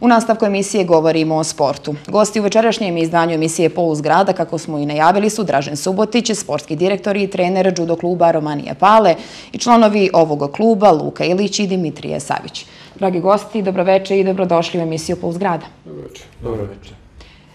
U nastavku emisije govorimo o sportu. Gosti u večerašnjem izdanju emisije Polus grada, kako smo i najavili, su Dražen Subotić, sportski direktor i trener judo kluba Romanije Pale i članovi ovog kluba Luka Ilić i Dimitrije Savić. Dragi gosti, dobroveče i dobrodošli u emisiju Polus grada. Dobroveče. Dobroveče.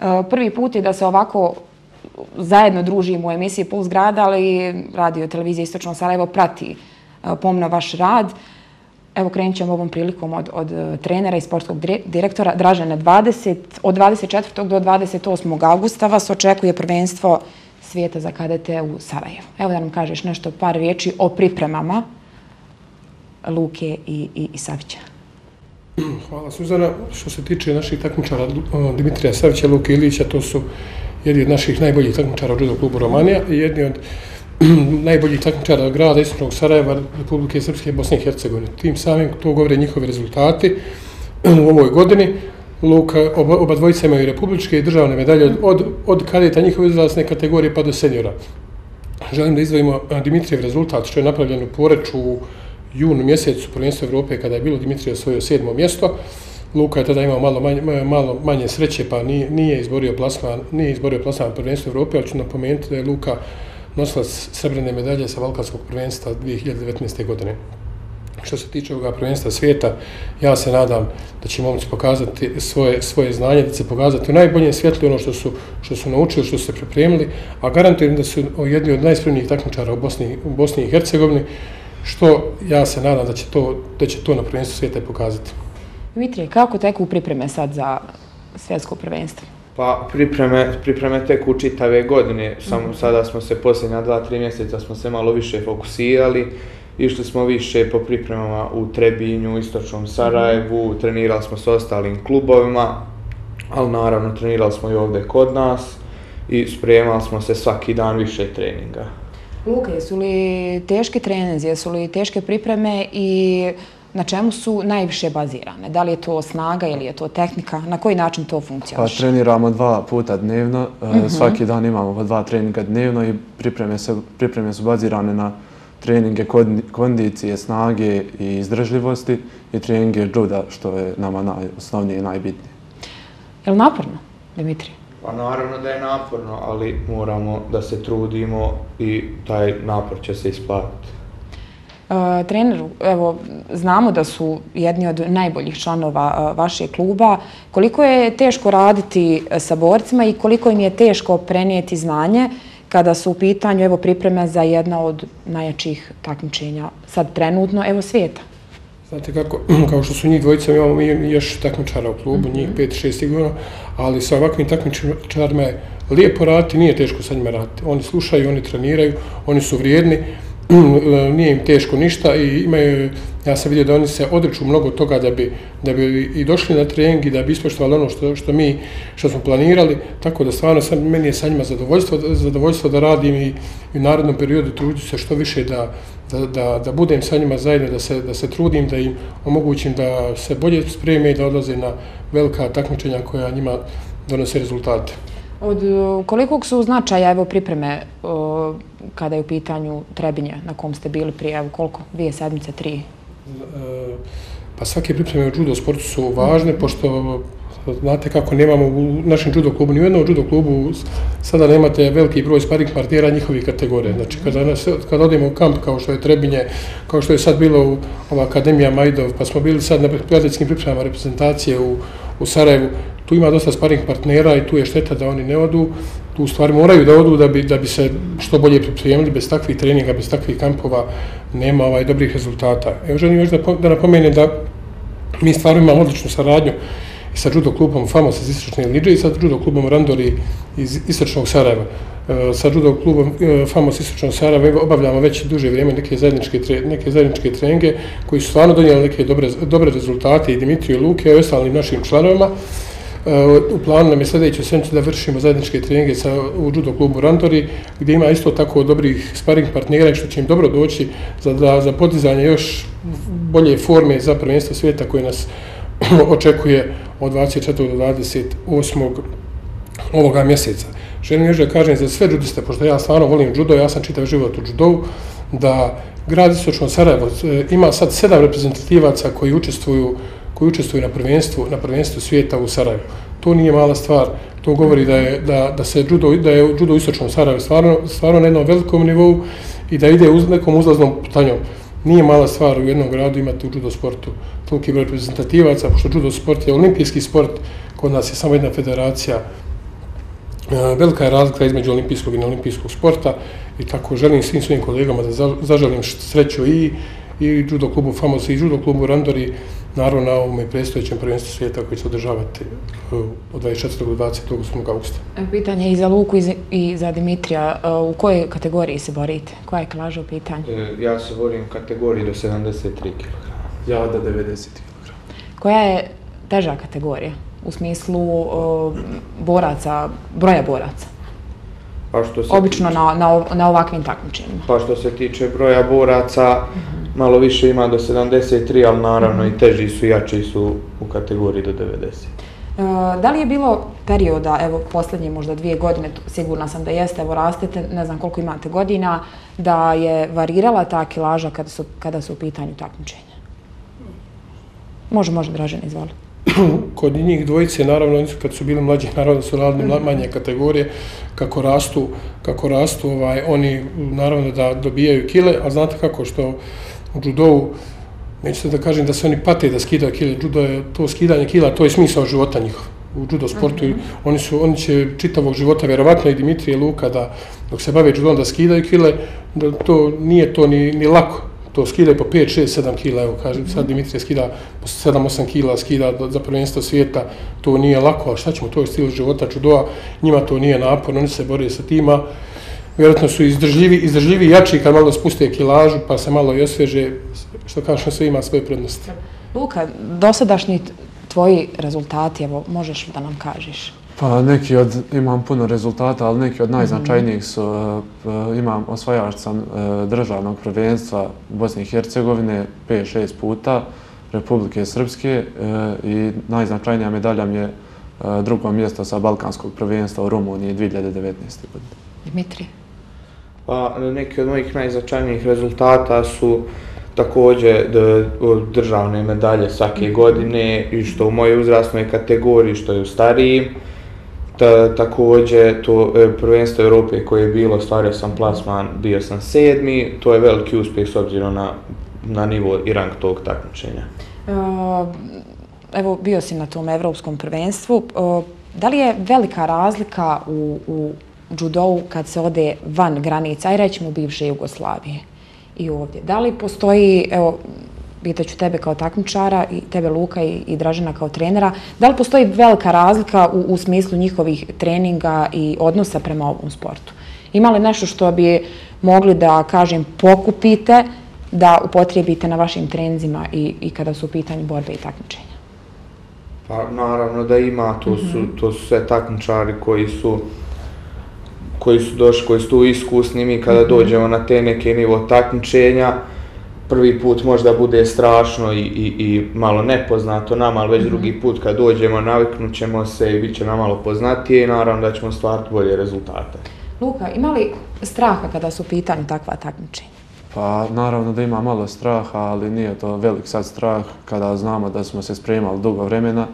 E, prvi put je da se ovako zajedno družimo u emisiji Puls grada, ali radio televizija Istočno Sarajevo prati e, pomno vaš rad. Evo krenut ćemo ovom prilikom od, od e, trenera i sportskog direktora Dražena 20. Od 24. do 28. augusta vas očekuje prvenstvo svijeta za kadete u Sarajevu. Evo da nam kažeš nešto, par riječi o pripremama Luke i, i, i Savića. Hvala Suzana. Što se tiče naših takmičara Dimitrija Savića Luke Ilića, to su jedni od naših najboljih takmičara u judo klubu Romanija i jedni od najboljih takmičara grada Istočnog Sarajeva, Republike Srpske i Bosne i Hercegovine. Tim samim to govore njihovi rezultati u ovoj godini. Luka, oba, oba dvojica imaju republičke i državne medalje od, od kadeta njihove izrazne kategorije pa do seniora. Želim da izvojimo Dimitrijev rezultat što je napravljen u Poreču u junu mjesecu prvenstva Evrope kada je bilo Dimitrije svoje sedmo mjesto. Luka je tada imao malo manje, malo manje sreće pa nije, nije izborio plasman, nije izborio plasman prvenstva Evrope, ali ću napomenuti da je Luka nosilac srebrne medalje sa Balkanskog prvenstva 2019. godine. Što se tiče ovoga prvenstva svijeta, ja se nadam da će momci pokazati svoje, svoje znanje, da će pokazati u najboljem svjetlu ono što su, što su naučili, što su se pripremili, a garantujem da su jedni od najspremnijih takmičara u Bosni, u Bosni i Hercegovini, što ja se nadam da će to, da će to na prvenstvu svijeta pokazati. Dmitrije, kako teku pripreme sad za svjetsko prvenstvo? Pa pripreme, pripreme teku čitave godine, samo mm -hmm. sada smo se posljednja dva, tri mjeseca smo se malo više fokusirali, išli smo više po pripremama u Trebinju, Istočnom Sarajevu, mm -hmm. trenirali smo s ostalim klubovima, ali naravno trenirali smo i ovdje kod nas i spremali smo se svaki dan više treninga. Luka, jesu li teške treninze, jesu li teške pripreme i na čemu su najviše bazirane? Da li je to snaga ili je to tehnika? Na koji način to funkcioniše? Pa treniramo dva puta dnevno. Mm -hmm. Svaki dan imamo dva treninga dnevno i pripreme, se, pripreme su bazirane na treninge kondicije, snage i izdržljivosti i treninge juda, što je nama najosnovnije i najbitnije. Je li naporno, Dimitri? Pa naravno da je naporno, ali moramo da se trudimo i taj napor će se isplatiti. Uh, treneru, evo, znamo da su jedni od najboljih članova uh, vašeg kluba. Koliko je teško raditi uh, sa borcima i koliko im je teško prenijeti znanje kada su u pitanju evo, pripreme za jedna od najjačih takmičenja sad trenutno, evo, svijeta? Znate kako, kao što su njih dvojica, imamo mi još takmičara u klubu, mm -hmm. njih 5-6 sigurno, ali sa ovakvim takmičarima je lijepo raditi, nije teško sa njima raditi. Oni slušaju, oni treniraju, oni su vrijedni, Mm, nije im teško ništa i imaju, ja sam vidio da oni se odreču mnogo toga da bi, da bi i došli na trening i da bi ispoštovali ono što, što mi što smo planirali, tako da stvarno sam, meni je sa njima zadovoljstvo, zadovoljstvo da radim i, i u narodnom periodu trudim se što više da, da, da, da budem sa njima zajedno, da se, da se trudim, da im omogućim da se bolje spreme i da odlaze na velika takmičenja koja njima donose rezultate. Od e, kolikog su značaja evo pripreme o, kada je u pitanju Trebinje na kom ste bili prije, evo koliko, dvije sedmice, tri? E, pa svake pripreme u judo sportu su važne, pošto znate kako nemamo u našem judo klubu, ni u jednom judo klubu sada nemate veliki broj sparing partnera njihovih kategorije. Znači kada, nas, kada odemo u kamp kao što je Trebinje, kao što je sad bilo u ova Akademija Majdov, pa smo bili sad na prijateljskim pripremama reprezentacije u, u Sarajevu, tu ima dosta sparing partnera i tu je šteta da oni ne odu. Tu stvari moraju da odu da bi, da bi se što bolje pripremili. Bez takvih treninga, bez takvih kampova nema ovaj dobrih rezultata. Evo želim još da, da napomenem da mi stvarno imamo odličnu saradnju sa judo klubom Famos iz Istočne Liđe i sa judo klubom Randori iz Istočnog Sarajeva. E, sa judo klubom e, Famos Istočnog Sarajeva obavljamo već duže vrijeme neke zajedničke, neke zajedničke treninge koji su stvarno donijeli neke dobre, dobre rezultate i Dimitriju Luke i ostalim našim članovima. Eh, u planu nam je sljedeću sedmicu da vršimo zajedničke treninge sa, u judo klubu Randori, gdje ima isto tako dobrih sparing partnera i što će im dobro doći za, za, za podizanje još bolje forme za prvenstvo svijeta koje nas očekuje od 24. do 28. ovoga mjeseca. Želim još da kažem za sve judiste, pošto ja stvarno volim judo, ja sam čitav život u judovu, da grad Istočno Sarajevo eh, ima sad sedam reprezentativaca koji učestvuju koji učestvuju na prvenstvu, na prvenstvu svijeta u Sarajevu. To nije mala stvar, to govori da je, da, da se judo, da je judo u istočnom Sarajevu stvarno, stvarno na jednom velikom nivou i da ide uz nekom uzlaznom putanjom. Nije mala stvar u jednom gradu imati u judo sportu toliki broj reprezentativaca, pošto judo sport je olimpijski sport, kod nas je samo jedna federacija, e, velika je razlika između olimpijskog i neolimpijskog sporta i tako želim svim svojim kolegama da zaželim sreću i i judo klubu Famos i judo klubu Randori, naravno na ovom predstojećem prvenstvu svijeta koji će održavati e, od 24. do 28. augusta. Pitanje i za Luku i za Dimitrija. E, u kojoj kategoriji se borite? Koja je klaža u pitanju? Ja se borim u kategoriji do 73 kg. Ja do 90 kg. Koja je teža kategorija u smislu boraca, broja boraca? Pa što se Obično na, na, na ovakvim takmičenjima. Pa što se tiče broja boraca, malo više ima do 73, ali naravno i teži su, jači su u kategoriji do 90. E, da li je bilo perioda, evo, posljednje možda dvije godine, sigurna sam da jeste, evo, rastete, ne znam koliko imate godina, da je varirala ta kilaža kada su, kada su u pitanju takmičenja? Može, može, Dražen, izvoli. Kod njih dvojice, naravno, kad su bili mlađi, naravno su radili mhm. manje kategorije, kako rastu, kako rastu, ovaj, oni naravno da dobijaju kile, a znate kako što u judovu, nećete da kažem da se oni pate da skidaju kile, judo je to skidanje kila, to je smisao života njihov u judo sportu. Mm -hmm. Oni su oni će čitavog života vjerovatno i Dimitrije i Luka da dok se bave judom da skidaju kile, da to nije to ni ni lako. To skida po 5, 6, 7 kila, evo kažem, sad mhm. Dimitrije skida po 7, 8 kila, skida za prvenstvo svijeta, to nije lako, a šta ćemo, to je stil života judoa, njima to nije naporno, oni se bore sa tima, vjerojatno su izdržljivi, izdržljivi jači kad malo spuste kilažu pa se malo i osveže, što kažem, sve ima svoje prednosti. Luka, dosadašnji tvoji rezultati, evo, možeš da nam kažeš? Pa neki od, imam puno rezultata, ali neki od najznačajnijih su, uh, imam, osvajač sam uh, državnog prvenstva Bosne i Hercegovine 5-6 puta, Republike Srpske uh, i najznačajnija medalja mi je drugo mjesto sa Balkanskog prvenstva u Rumuniji 2019. godine. Dimitrije? Pa neki od mojih najzačajnijih rezultata su također državne medalje svake mhm. godine i što u mojoj uzrasnoj kategoriji, što je u starijim. Ta, također to e, prvenstvo Europe koje je bilo, stvario sam plasman, bio sam sedmi, to je veliki uspjeh s obzirom na, na nivo i rang tog takmičenja. E, evo, bio si na tom evropskom prvenstvu. E, da li je velika razlika u, u judovu kad se ode van granica, aj rećemo bivše Jugoslavije i ovdje. Da li postoji, evo, pitaću tebe kao takmičara i tebe Luka i, i Dražena kao trenera, da li postoji velika razlika u, u smislu njihovih treninga i odnosa prema ovom sportu? Ima li nešto što bi mogli da, kažem, pokupite da upotrijebite na vašim trenzima i, i kada su u pitanju borbe i takmičenja? Pa naravno da ima, to su, mm -hmm. to su sve takmičari koji su koji su došli, koji su tu iskusni, mi kada mhm. dođemo na te neke nivo takmičenja, prvi put možda bude strašno i, i, i malo nepoznato nama, ali već mm drugi put kad dođemo naviknut ćemo se i bit će nam malo poznatije i naravno da ćemo stvariti bolje rezultate. Luka, ima li straha kada su pitanju takva takmičenja? Pa naravno da ima malo straha, ali nije to velik sad strah kada znamo da smo se spremali dugo vremena.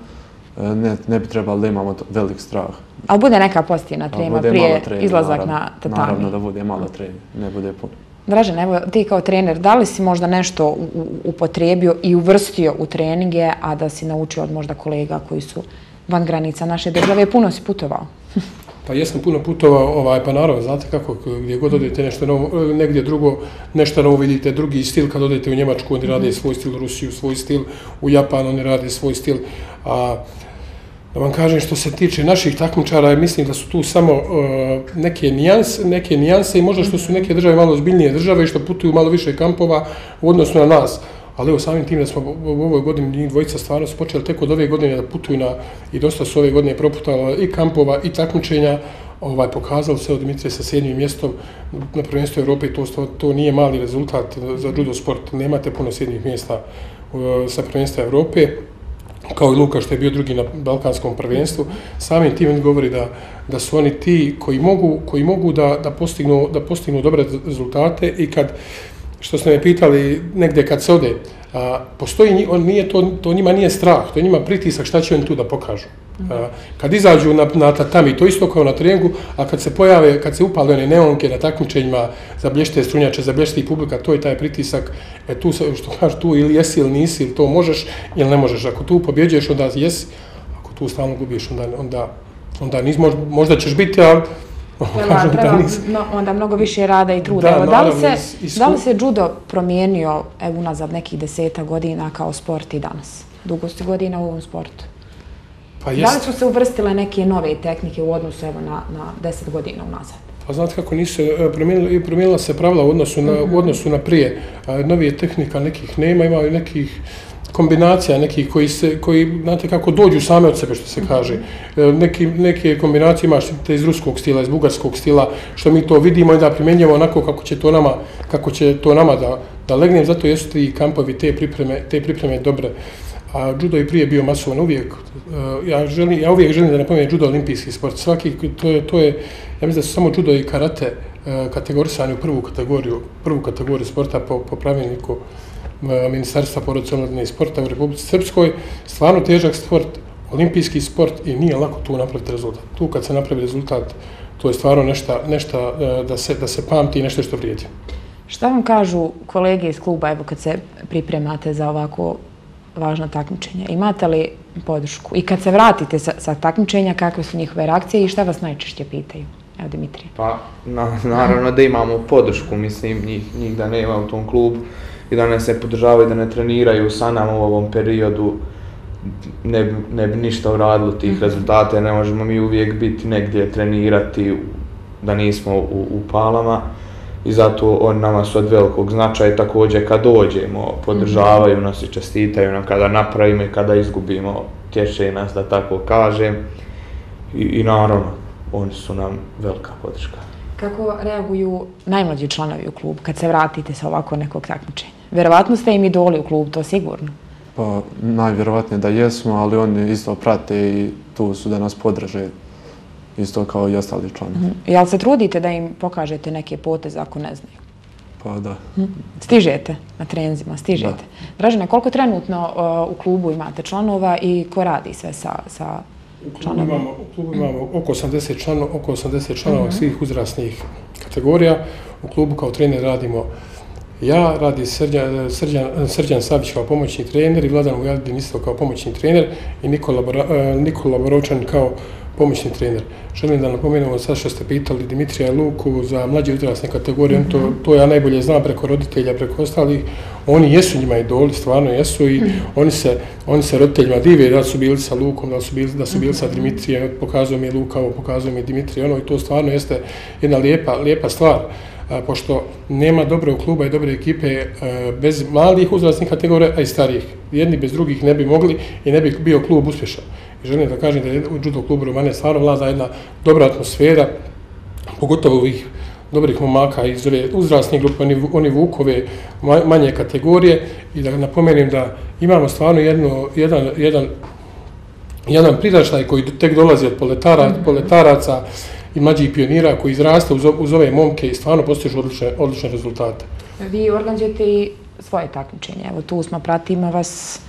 E, ne, ne bi trebalo da imamo velik strah. Ali bude neka pozitivna trema prije izlazak naravno, na tatami? Naravno da bude malo trening, ne bude puno. Dražen, evo ti kao trener, da li si možda nešto upotrijebio i uvrstio u treninge, a da si naučio od možda kolega koji su van granica naše države? Puno si putovao? Pa jesam puno putovao, ovaj, pa naravno, znate kako, gdje god odete nešto novo, negdje drugo, nešto novo vidite, drugi stil, kad odete u Njemačku, oni rade svoj stil, u Rusiju svoj stil, u Japanu oni rade svoj stil, a da vam kažem što se tiče naših takmičara, mislim da su tu samo uh, neke, nijanse, neke nijanse i možda što su neke države malo zbiljnije države i što putuju malo više kampova u odnosu na nas. Ali evo samim tim da smo u ovoj godini njih dvojica stvarno su počeli tek od ove godine da putuju na, i dosta su ove godine proputala i kampova i takmičenja, ovaj, pokazalo se od Dimitrije sa sedmim mjestom na prvenstvu Evrope i to, to nije mali rezultat za judo sport. Nemate puno sedmih mjesta uh, sa prvenstva Evrope kao i Luka što je bio drugi na balkanskom prvenstvu, samim tim govori da, da su oni ti koji mogu, koji mogu da, da, postignu, da postignu dobre rezultate i kad što ste me pitali negdje kad se ode, a, postoji, on nije to, to njima nije strah, to njima pritisak šta će oni tu da pokažu. Kad izađu na, na tatami, to isto kao na treningu, a kad se pojave, kad se upale one neonke na takmičenjima, zablješte strunjače, zablješte publika, to je taj pritisak, e tu se, što kažu, tu ili jesi ili nisi, ili to možeš ili ne možeš. Ako tu pobjeđuješ, onda jesi, ako tu stalno gubiš, onda, onda, onda nis, možda, možda ćeš biti, ali Kažem, treba no, onda mnogo više rada i truda. Da, Evo, da, li se, isku... da li se judo promijenio evo, unazad nekih deseta godina kao sport i danas? Dugo ste godina u ovom sportu. Pa jest... Da li su se uvrstile neke nove tehnike u odnosu evo, na, na deset godina unazad? Pa znate kako nisu, e, promijenila, promijenila se pravila u odnosu na, u odnosu na prije. Novije tehnika nekih nema, imaju nekih kombinacija nekih koji se, koji, znate kako, dođu same od sebe, što se kaže. E, neki, neke kombinacije imaš te iz ruskog stila, iz bugarskog stila, što mi to vidimo i da primjenjamo onako kako će to nama, kako će to nama da, da legnem, zato jesu ti kampovi, te pripreme, te pripreme dobre. A judo je prije bio masovan uvijek. E, ja, želim, ja uvijek želim da napomenem judo olimpijski sport. Svaki, to je, to je, ja mislim da su samo judo i karate e, kategorisani u prvu kategoriju, prvu kategoriju sporta po, po pravilniku e, Ministarstva porodice i sporta u Republici Srpskoj, stvarno težak sport, olimpijski sport i nije lako tu napraviti rezultat. Tu kad se napravi rezultat, to je stvarno nešto, nešto da, se, da se pamti i nešto što vrijedi. Šta vam kažu kolege iz kluba, evo kad se pripremate za ovako važno takmičenje? Imate li podršku? I kad se vratite sa, sa takmičenja, kakve su njihove reakcije i šta vas najčešće pitaju? Evo, Dimitrije. Pa, na, naravno da imamo podršku, mislim, njih, njih da nema u tom klubu i da ne se podržavaju, da ne treniraju sa nama u ovom periodu, ne, ne bi ništa uradilo tih mm -hmm. rezultata, ne možemo mi uvijek biti negdje trenirati da nismo u, u palama i zato on nama su od velikog značaja također kad dođemo podržavaju nas i čestitaju nam kada napravimo i kada izgubimo tješe nas da tako kažem i, i naravno oni su nam velika podrška. Kako reaguju najmlađi članovi u klubu kad se vratite sa ovako nekog takmičenja? Verovatno ste im idoli u klubu, to sigurno. Pa najvjerovatnije da jesmo, ali oni isto prate i tu su da nas podrže isto kao i ostali članovi. Mm -hmm. Jel se trudite da im pokažete neke poteze ako ne znaju? Pa da. Mm Stižete na trenzima, stižete. Da. Dražene, koliko trenutno uh, u klubu imate članova i ko radi sve sa, sa U klubu imamo, u klubu imamo oko 80 članova, oko 80 članova svih uzrasnih kategorija. U klubu kao trener radimo ja, radi Srđan, Srđan, Srđan Savić kao pomoćni trener i Vladan Ujadin isto kao pomoćni trener i Nikola, e, Nikola Borovčan kao pomoćni trener. Želim da napomenemo sad što ste pitali Dimitrija Luku za mlađe uzrasne kategorije, mm -hmm. to, mhm. to ja najbolje znam preko roditelja, preko ostalih. Oni jesu njima idoli, stvarno jesu i mm -hmm. oni, se, oni se roditeljima dive da su bili sa Lukom, da su bili, da su bili sa mhm. Dimitrijem, pokazuje mi Luka, ovo pokazuje mi Dimitrije, ono i to stvarno jeste jedna lijepa, lijepa stvar. A, pošto nema dobrog kluba i dobre ekipe a, bez malih uzrasnih kategorija, a i starijih. Jedni bez drugih ne bi mogli i ne bi bio klub uspješan. Želim da kažem da je u judo klubu Romane stvarno vlada jedna dobra atmosfera, pogotovo ovih dobrih momaka iz ove uzrasne grupe, oni, oni vukove manje kategorije i da napomenem da imamo stvarno jedno, jedan, jedan, jedan priraštaj koji tek dolazi od poletara, mm. poletaraca i mlađih pionira koji izraste uz, uz ove momke i stvarno postižu odlične, odlične rezultate. Vi organizujete i svoje takmičenje, evo tu smo, pratimo vas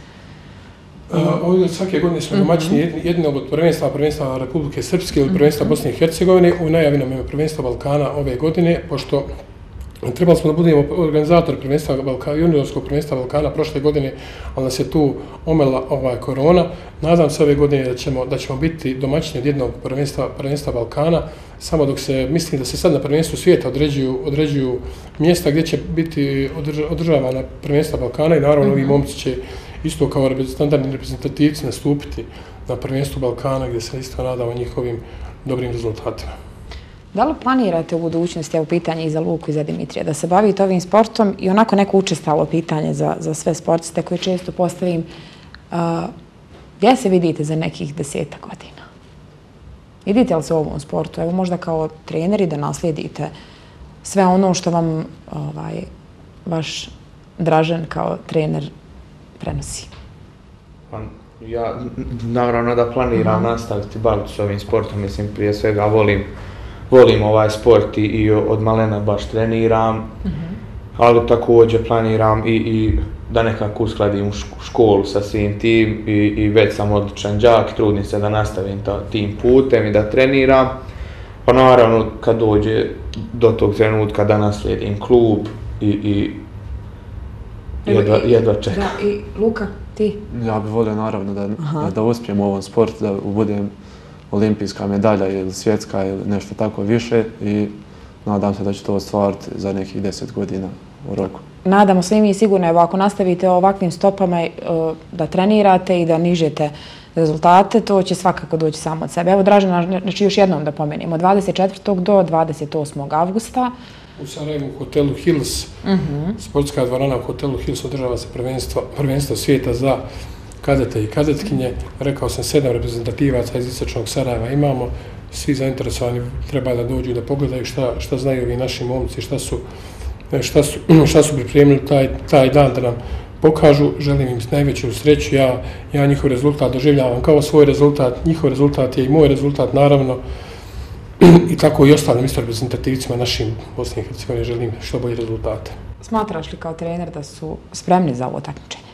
Ovdje svake godine smo domaćini mhm. jednog od prvenstva, prvenstva Republike Srpske ili prvenstva mhm. Bosne i Hercegovine. U najavi nam je prvenstva Balkana ove godine, pošto trebali smo da budemo organizator prvenstva Balkana, juniorskog prvenstva Balkana prošle godine, ali nas je tu omela ovaj korona. Nadam se ove godine da ćemo, da ćemo biti domaćini od jednog prvenstva, prvenstva Balkana, samo dok se, mislim da se sad na prvenstvu svijeta određuju, određuju mjesta gdje će biti održavana prvenstva Balkana i naravno mm -hmm. ovi momci će isto kao standardni reprezentativci nastupiti na prvenstvu Balkana gdje se isto nadamo njihovim dobrim rezultatima. Da li planirate u budućnosti, evo pitanje i za Luku i za Dimitrija, da se bavite ovim sportom i onako neko učestalo pitanje za, za sve sportiste koje često postavim, gdje se vidite za nekih deseta godina? Vidite li se u ovom sportu? Evo možda kao treneri da naslijedite sve ono što vam ovaj, vaš Dražen kao trener prenosi? Pa, ja naravno da planiram mm -hmm. nastaviti baviti s ovim sportom, mislim prije svega volim, volim ovaj sport i, i od malena baš treniram. Mm -hmm. ali također planiram i, i da nekako uskladim školu sa svim tim i, i već sam odličan džak, trudim se da nastavim ta, tim putem i da treniram. Pa naravno kad dođe do tog trenutka da naslijedim klub i, i jedva, jedva čekam. Da, i Luka, ti? Ja bih volio naravno da, da, da uspijem u ovom sportu, da budem olimpijska medalja ili svjetska ili nešto tako više i nadam se da će to ostvariti za nekih deset godina u roku. Nadamo se i mi sigurno, evo ako nastavite ovakvim stopama e, da trenirate i da nižete rezultate, to će svakako doći samo od sebe. Evo, Dražena, znači još jednom da pomenimo, 24. do 28. avgusta. U Sarajevu, u hotelu Hills, mhm. sportska dvorana u hotelu Hills održava se prvenstvo, prvenstvo svijeta za kadete i kadetkinje. Rekao sam, sedam reprezentativaca iz Istočnog Sarajeva imamo. Svi zainteresovani treba da dođu da pogledaju šta, šta znaju ovi naši momci, šta su, šta su, šta su pripremili taj, taj dan da nam pokažu. Želim im najveću sreću. Ja, ja njihov rezultat doživljavam kao svoj rezultat. Njihov rezultat je i moj rezultat, naravno. I tako i ostalim isto reprezentativicima našim Bosni i Hercegovine želim što bolje rezultate. Smatraš li kao trener da su spremni za ovo takmičenje?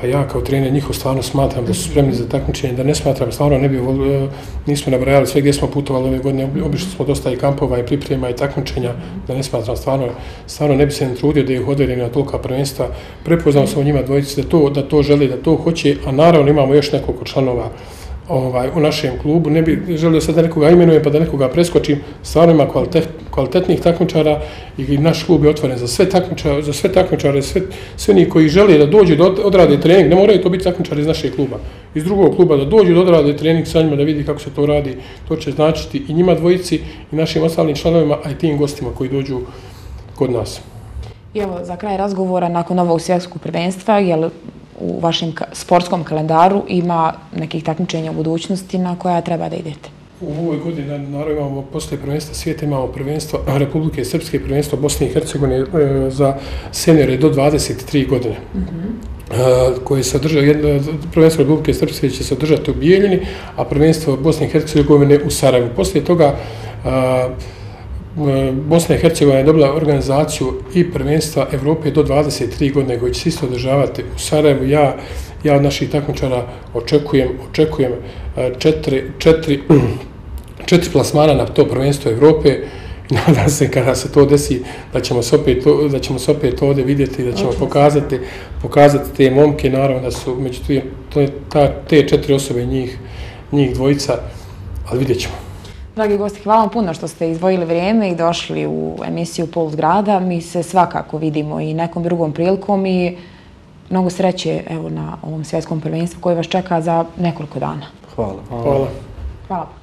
Pa ja kao trener njihov stvarno smatram da su spremni za takmičenje, da ne smatram, stvarno ne bi volio, nismo nabrajali sve gdje smo putovali ove godine, obišli smo dosta i kampova i priprema i takmičenja, da ne smatram, stvarno, stvarno ne bi se ne trudio da ih odvedim na tolika prvenstva. Prepoznao sam u njima dvojici da to, da to želi, da to hoće, a naravno imamo još nekoliko članova ovaj, u našem klubu. Ne bi želio sad da nekoga imenujem pa da nekoga preskočim. Stvarno ima kvalitet, kvalitetnih takmičara i naš klub je otvoren za sve takmičare, za sve takmičare, sve, sve oni koji žele da dođu da odrade trening. Ne moraju to biti takmičari iz našeg kluba. Iz drugog kluba da dođu da odrade trening sa njima da vidi kako se to radi. To će značiti i njima dvojici i našim ostalim članovima, a i tim gostima koji dođu kod nas. I evo, za kraj razgovora, nakon ovog svjetskog prvenstva, je li u vašem sportskom kalendaru ima nekih takmičenja u budućnosti na koja treba da idete? U ovoj godini, naravno, imamo posle prvenstva svijeta, imamo prvenstvo Republike Srpske, prvenstvo Bosne i Hercegovine e, za seniore do 23 godine. Mm -hmm. koje se održa, jedno, prvenstvo Republike Srpske će se održati u Bijeljini, a prvenstvo Bosne i Hercegovine u Sarajevu. Poslije toga Bosna i Hercegovina je dobila organizaciju i prvenstva Evrope do 23 godine koji će se isto održavati u Sarajevu. Ja, ja od naših takmičara očekujem, očekujem e, četiri, četiri, četiri plasmana na to prvenstvo Evrope. Nadam se kada se to desi da ćemo se opet, da ćemo se opet ovdje vidjeti da ćemo pokazati, pokazati te momke. Naravno da su među te, te četiri osobe njih, njih dvojica, ali vidjet ćemo. Dragi gosti, hvala vam puno što ste izdvojili vrijeme i došli u emisiju Puls grada. Mi se svakako vidimo i nekom drugom prilikom i mnogo sreće evo, na ovom svjetskom prvenstvu koji vas čeka za nekoliko dana. Hvala. Hvala. Hvala.